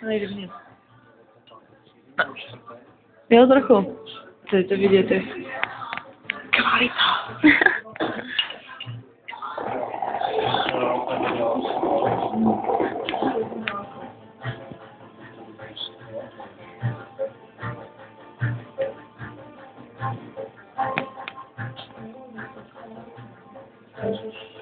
Наверное. Ну, Я вверху. Це это видите. Говорит. Thank you.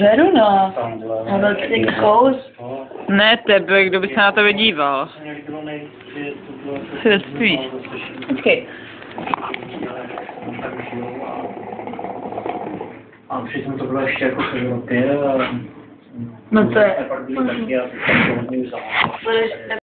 Veru no. A velký kous. Ne tebe, kdo by se na to vydíval. Svědství. Počkej. A přitom to bylo ještě jako minuty. No to je.